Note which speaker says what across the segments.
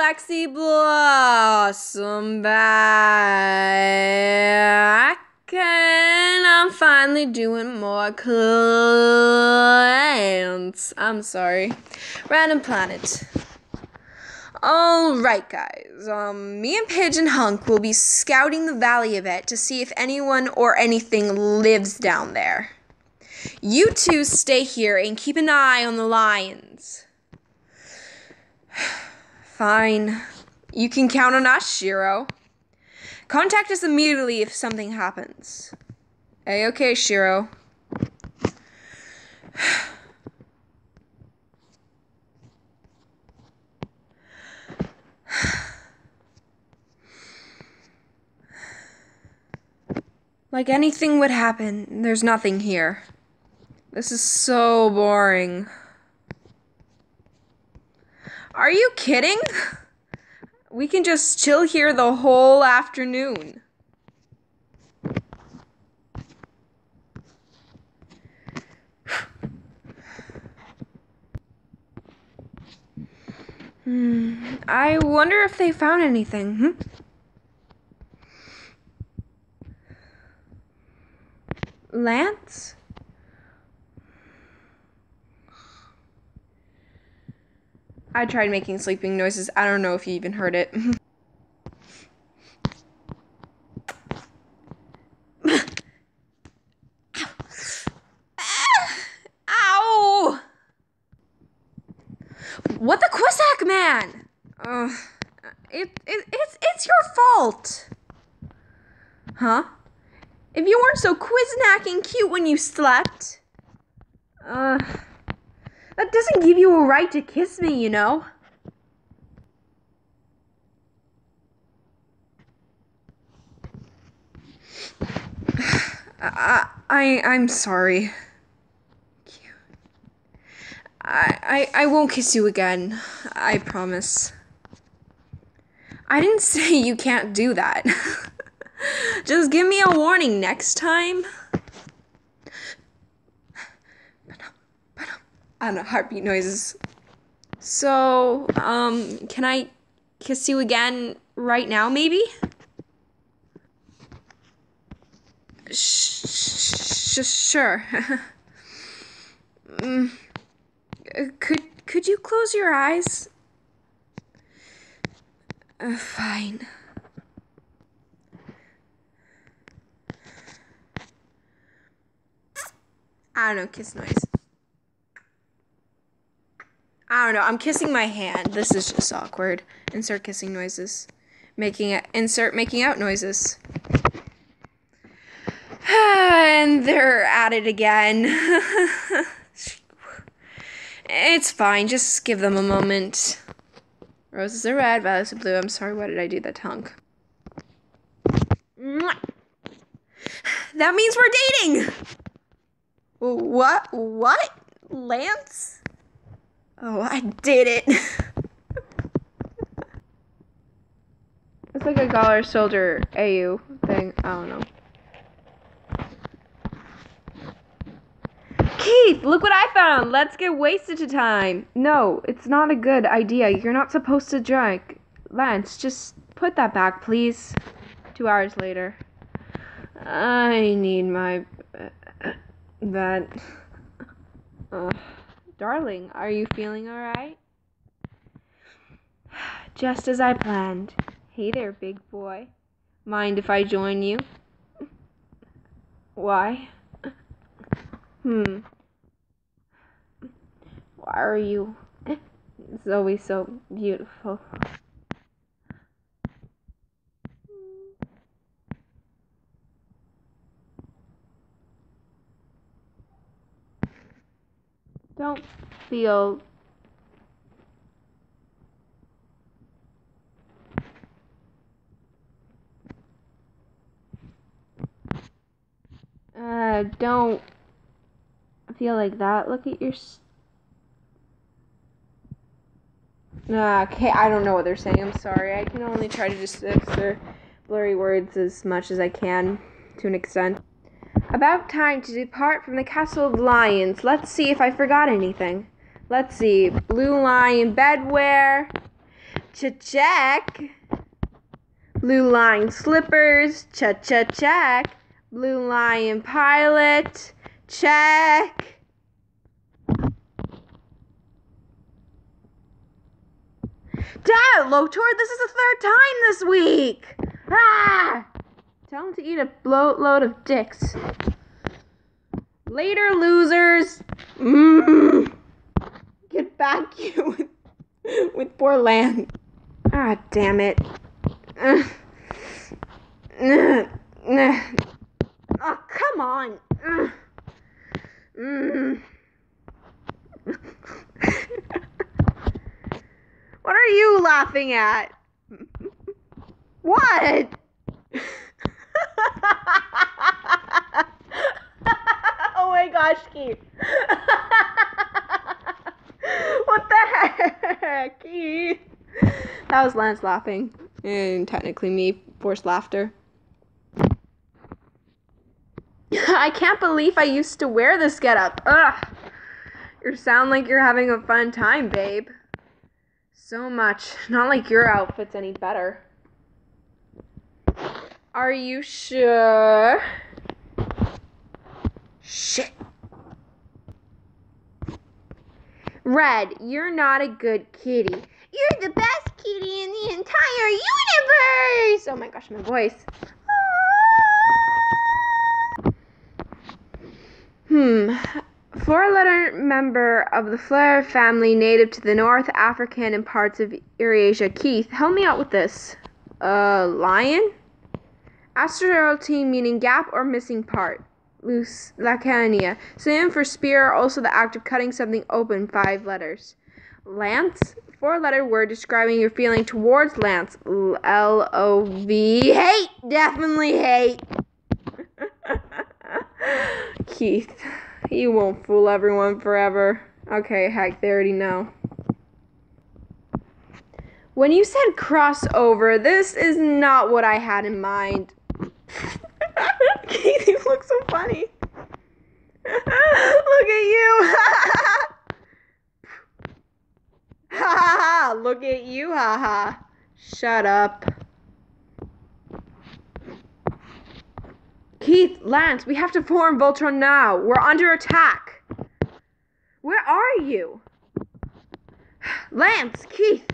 Speaker 1: Lexi Blossom back, and I'm finally doing more Klance. I'm sorry. Random Planet. Alright, guys. Um, me and Pidge and Hunk will be scouting the valley a bit to see if anyone or anything lives down there. You two stay here and keep an eye on the lions. Fine. You can count on us, Shiro. Contact us immediately if something happens. Hey, okay, Shiro. Like anything would happen, there's nothing here. This is so boring. Are you kidding? We can just chill here the whole afternoon. Hmm. I wonder if they found anything. Hmm? Lance? I tried making sleeping noises. I don't know if you even heard it. Ow! What the Quiznak man? Uh, it, it, it's, it's your fault. Huh? If you weren't so quiznak and cute when you slept. Uh, that doesn't give you a right to kiss me, you know. I, I, I'm sorry. I, I, I won't kiss you again. I promise. I didn't say you can't do that. Just give me a warning next time. I don't know, heartbeat noises. So, um, can I kiss you again right now, maybe? Sh- sh- sure. mm, could could you close your eyes? Uh, fine. I don't know, kiss noise. I don't know. I'm kissing my hand. This is just awkward. Insert kissing noises. Making it insert making out noises. and they're at it again. it's fine. Just give them a moment. Roses are red, violets are blue. I'm sorry. Why did I do that tongue? That means we're dating. What? What? Lance? Oh, I did it. it's like a Galra Soldier AU thing. I don't know. Keith, look what I found. Let's get wasted to time. No, it's not a good idea. You're not supposed to drink. Lance, just put that back, please. Two hours later. I need my that. Uh, darling, are you feeling alright? Just as I planned. Hey there, big boy. Mind if I join you? Why? Hmm. Why are you? It's always so beautiful. Don't feel uh don't feel like that. Look at your okay i don't know what they're saying. I'm sorry. I can only try to just fix their blurry words as much as i can to an extent about time to depart from the castle of lions. Let's see if I forgot anything. Let's see. Blue lion bedwear. Cha-check. Blue line slippers. Cha-cha-check. Blue lion pilot. Check. Dad, Lotor, this is the third time this week. Ah! Tell him to eat a boatload of dicks. Later, losers. Mm. Get back you with, with poor land. Ah, damn it. Oh, come on. What are you laughing at? What? Oh my gosh, Keith. what the heck, Keith? That was Lance laughing, and technically me forced laughter. I can't believe I used to wear this getup. Ugh. You sound like you're having a fun time, babe. So much. Not like your outfit's any better. Are you sure? Shit. Red, you're not a good kitty. You're the best kitty in the entire universe! Oh my gosh, my voice. Hmm. Four letter member of the Flare family native to the North African and parts of Eurasia. Keith, help me out with this. Uh, lion? Astrology meaning gap or missing part. Loose lacania. Synonym for spear, also the act of cutting something open, five letters. Lance, four letter word describing your feeling towards Lance. L O V. Hate! Definitely hate! Keith, you won't fool everyone forever. Okay, heck, they already know. When you said crossover, this is not what I had in mind. Look so funny. look at you. ha ha. Look at you. Ha ha. Shut up. Keith, Lance, we have to form Voltron now. We're under attack. Where are you? Lance, Keith.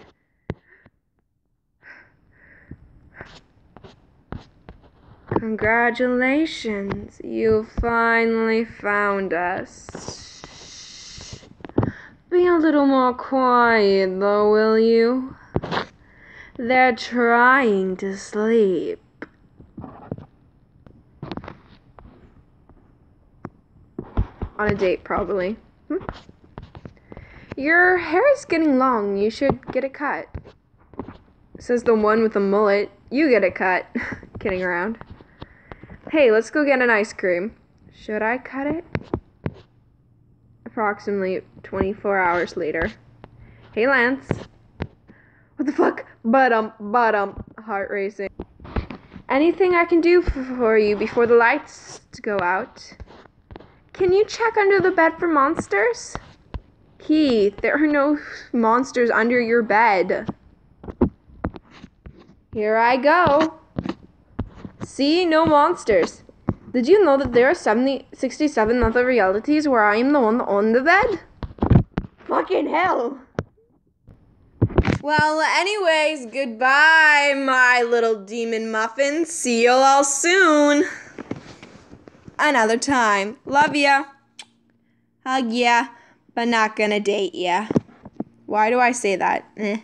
Speaker 1: Congratulations, you finally found us. Be a little more quiet, though, will you? They're trying to sleep. On a date, probably. Hmm? Your hair is getting long. You should get it cut. Says the one with the mullet. You get it cut. Kidding around. Hey, let's go get an ice cream. Should I cut it? Approximately 24 hours later. Hey, Lance. What the fuck? Bottom, bottom, heart racing. Anything I can do for you before the lights go out? Can you check under the bed for monsters? Keith, there are no monsters under your bed. Here I go. See, no monsters. Did you know that there are 70, 67 other realities where I am the one on the bed? Fucking hell. Well, anyways, goodbye, my little demon muffin. See you all soon. Another time. Love ya. Hug ya, but not gonna date ya. Why do I say that? Eh.